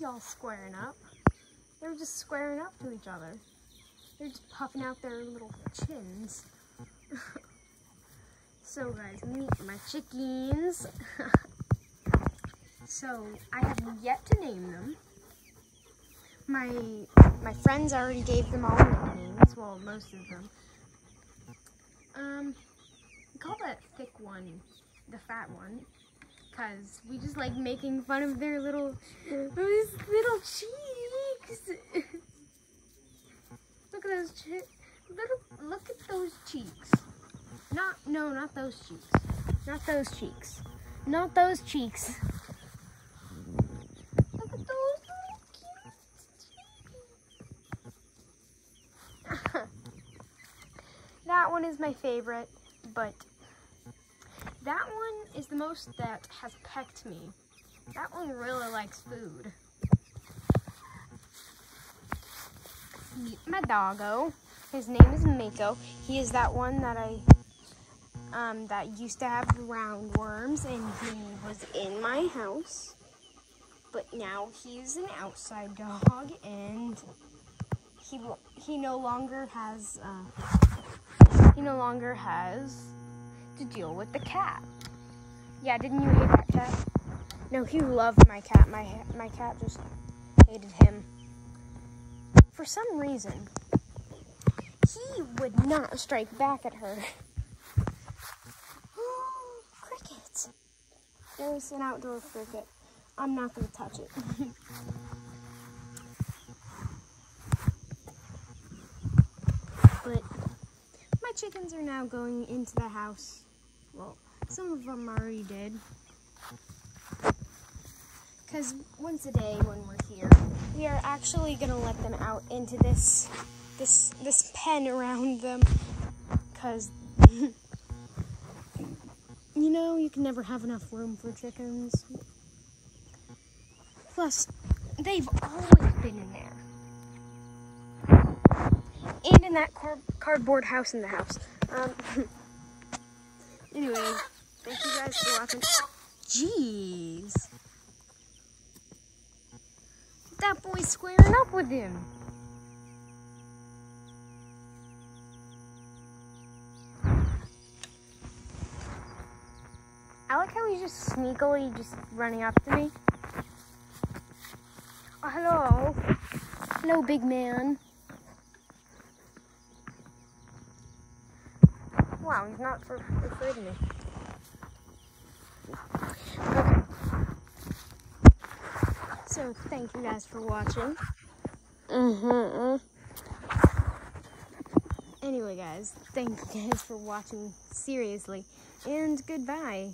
y'all squaring up. They were just squaring up to each other. They're just puffing out their little chins. so guys, meet my chickens. so I have yet to name them. My my friends already gave them all names. Well, most of them. Um, we call that thick one the fat one because we just like making fun of their little little cheeks. look at those cheeks. little look at those cheeks. Not no, not those cheeks. Not those cheeks. Not those cheeks. Look at those little cute cheeks. that one is my favorite, but that one is the most that has pecked me. That one really likes food. Meet my doggo. His name is Mako. He is that one that I um, that used to have roundworms and he was in my house. But now he's an outside dog and he he no longer has uh, he no longer has to deal with the cat. Yeah, didn't you hate that cat? No, he loved my cat. My my cat just hated him. For some reason, he would not strike back at her. cricket. There's an outdoor cricket. I'm not going to touch it. but my chickens are now going into the house. Well, some of them already did. Because once a day when we're here, we are actually going to let them out into this this this pen around them. Because, you know, you can never have enough room for chickens. Plus, they've always been in there. That car cardboard house in the house. Um, Anyway, thank you guys for watching. Jeez. That boy's squaring up with him. I like how he's just sneakily just running up to me. Oh, hello. Hello, big man. He's not for, afraid of me. Okay. So, thank you guys for watching. Mm-hmm. Anyway, guys, thank you guys for watching, seriously. And goodbye.